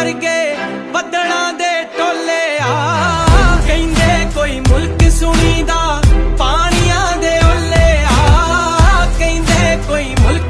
ਵਰਗੇ ਬੱਦਲਾਂ ਦੇ ਟੋਲੇ ਆ। ਕਹਿੰਦੇ ਕੋਈ ਮੁਲਕ ਸੁਣੀਦਾ ਪਾਣੀਆਂ ਦੇ ਓਲੇ ਆ। ਕਹਿੰਦੇ ਕੋਈ ਮੁਲਕ